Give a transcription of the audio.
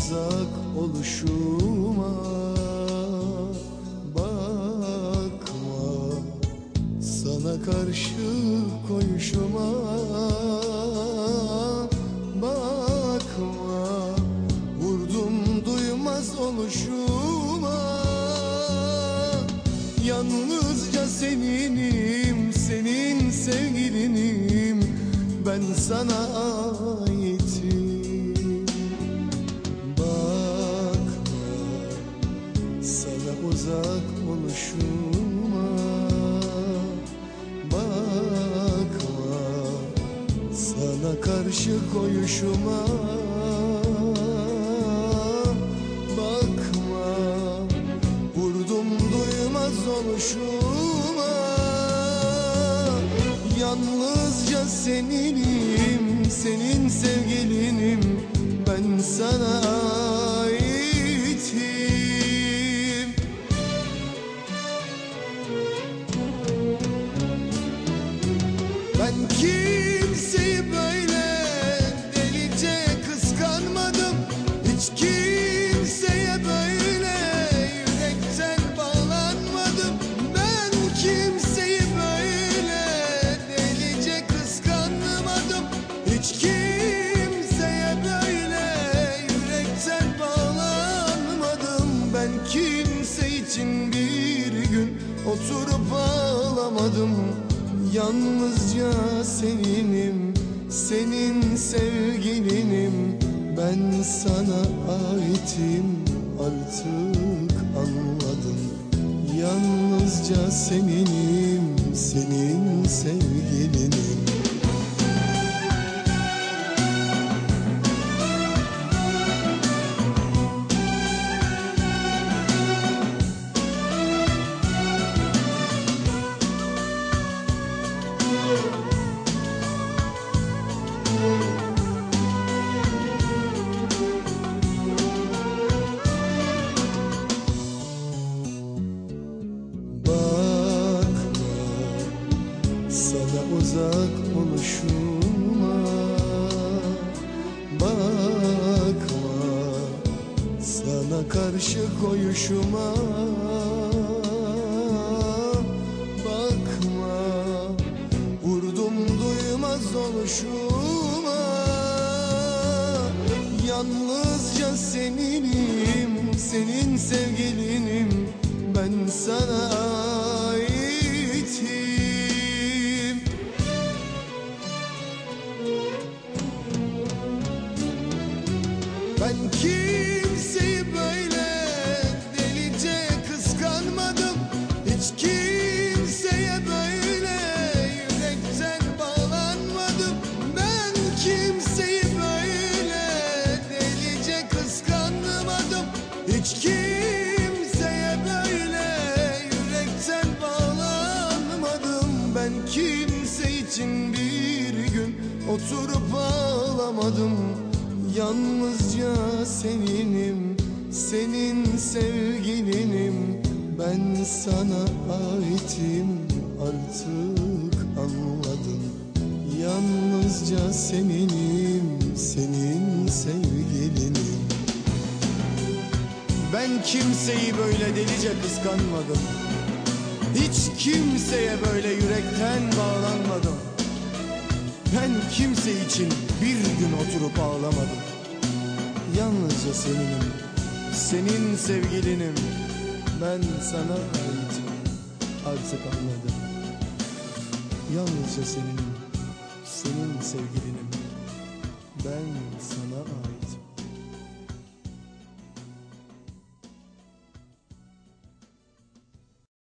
Uzak oluşuma bakma. Sana karşı koyuşuma bakma. Vurdum duymaz oluşuma Yalnızca seninim, senin sevgilinim. Ben sana aitim uzak oluşuma Bakma. Sana karşı koyuşuma Bakma. Vurdum duymaz oluşuma Yalnızca seninim, senin sevgilinim. Ben sana oturup ağlamadım. Yalnızca seninim, senin sevgilinim Ben sana aitim. Artık anladım. Yalnızca seninim, senin sevgilinim sana uzak oluşuma Bakma sana karşı koyuşuma. Bakma vurdum duymaz oluşuma. Yalnızca seninim, senin sevgilinim. Ben sana Ben kimseyi böyle delice kıskanmadım. Hiç kimseye böyle yürekten bağlanmadım. Ben kimseyi böyle delice kıskanmadım. Hiç kimseye böyle yürekten bağlanmadım. Ben kimse için bir gün oturup ağlamadım Yalnızca seninim, senin sevgilinim. Ben sana aitim artık anladım. Yalnızca seninim, senin sevgilinim. Ben kimseyi böyle delice kıskanmadım. Hiç kimseye böyle yürekten bağlanmadım ben kimse için bir gün oturup ağlamadım. Yalnızca seninim, senin sevgilinim. Ben sana aitim, artık anladım. Yalnızca seninim, senin sevgilinim. Ben